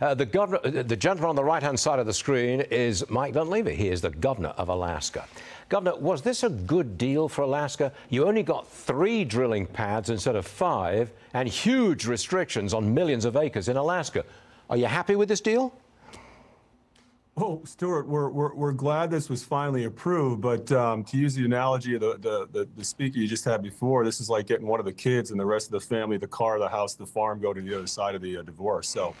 Uh, the, governor, uh, the gentleman on the right-hand side of the screen is Mike Dunleavy. He is the governor of Alaska. Governor, was this a good deal for Alaska? You only got three drilling pads instead of five, and huge restrictions on millions of acres in Alaska. Are you happy with this deal? Well, Stuart, we're, we're, we're glad this was finally approved, but um, to use the analogy of the, the, the, the, speaker you just had before, this is like getting one of the kids and the rest of the family, the car, the house, the farm, go to the other side of the uh, divorce. So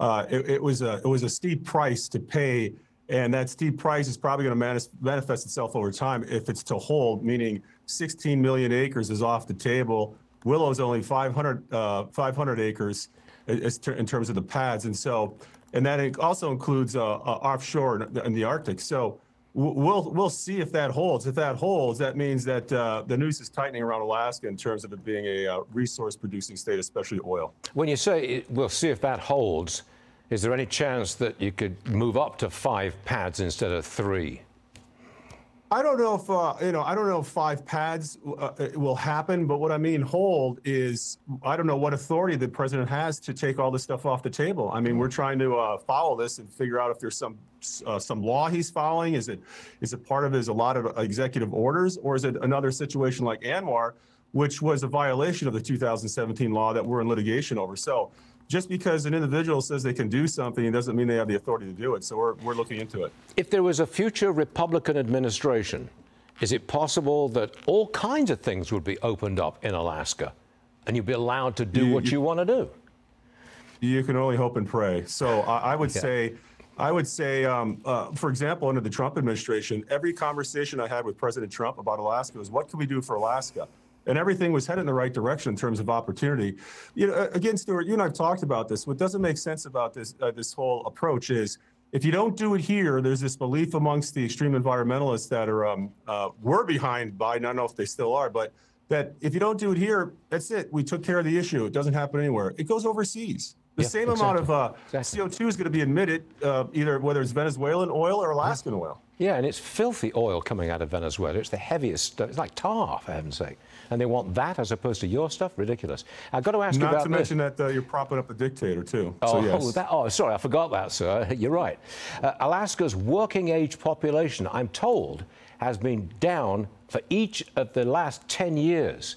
uh, it, it, was a, it was a steep price to pay, and that steep price is probably going to manifest itself over time if it's to hold, meaning 16 million acres is off the table. Willow's only 500, uh, 500 acres in terms of the pads. And so and that also includes uh, uh, offshore in the Arctic. So we'll we'll see if that holds. If that holds, that means that uh, the noose is tightening around Alaska in terms of it being a uh, resource-producing state, especially oil. When you say we'll see if that holds, is there any chance that you could move up to five pads instead of three? I don't know if uh, you know. I don't know if five pads uh, will happen, but what I mean hold is I don't know what authority the president has to take all this stuff off the table. I mean, we're trying to uh, follow this and figure out if there's some uh, some law he's following. Is it is it part of his a lot of executive orders, or is it another situation like ANWR, which was a violation of the 2017 law that we're in litigation over? So just because an individual says they can do something doesn't mean they have the authority to do it. So we're, we're looking into it. If there was a future Republican administration, is it possible that all kinds of things would be opened up in Alaska and you'd be allowed to do you, what you, you want to do? You can only hope and pray. So I, I would yeah. say, I would say, um, uh, for example, under the Trump administration, every conversation I had with President Trump about Alaska was, what can we do for Alaska? And everything was headed in the right direction in terms of opportunity. You know, again, Stuart, you and I've talked about this. What doesn't make sense about this uh, this whole approach is if you don't do it here, there's this belief amongst the extreme environmentalists that are um, uh, were behind Biden. I don't know if they still are, but that if you don't do it here, that's it. We took care of the issue. It doesn't happen anywhere. It goes overseas. The yeah, same exactly. amount of uh, exactly. CO2 is going to be emitted, uh, either whether it's Venezuelan oil or Alaskan oil. Yeah, and it's filthy oil coming out of Venezuela. It's the heaviest stuff. It's like tar, for heaven's sake. And they want that as opposed to your stuff? Ridiculous. I've got to ask Not you about to mention this. that uh, you're propping up the dictator, too. Oh, so, yes. oh, that, oh, sorry, I forgot that, sir. You're right. Uh, Alaska's working age population, I'm told, has been down for each of the last 10 years.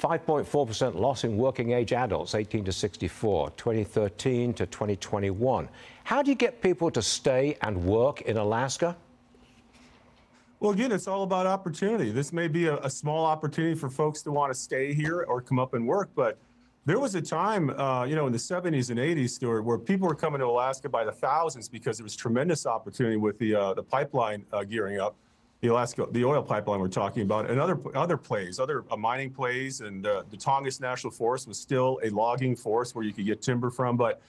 5.4% loss in working age adults, 18 to 64, 2013 to 2021. How do you get people to stay and work in Alaska? Well, again, it's all about opportunity. This may be a, a small opportunity for folks to want to stay here or come up and work, but there was a time, uh, you know, in the 70s and 80s, Stuart, where people were coming to Alaska by the thousands because there was tremendous opportunity with the uh, the pipeline uh, gearing up, the Alaska, the oil pipeline we're talking about, and other other plays, other uh, mining plays, and uh, the Tongass National Forest was still a logging forest where you could get timber from, but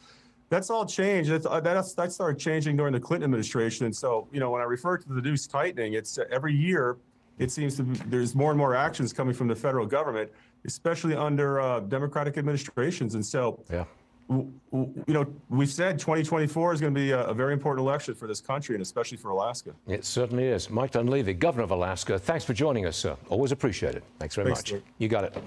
that's all changed. That's, uh, that's, that started changing during the Clinton administration. And so, you know, when I refer to the noose tightening, it's uh, every year it seems to be, there's more and more actions coming from the federal government, especially under uh, Democratic administrations. And so, yeah. You know, we've said 2024 is going to be a, a, very important election for this country and especially for Alaska. It certainly is. Mike Dunleavy, Governor of Alaska, thanks for joining us, sir. Always appreciate it. Thanks very thanks, much. Sir. You got it.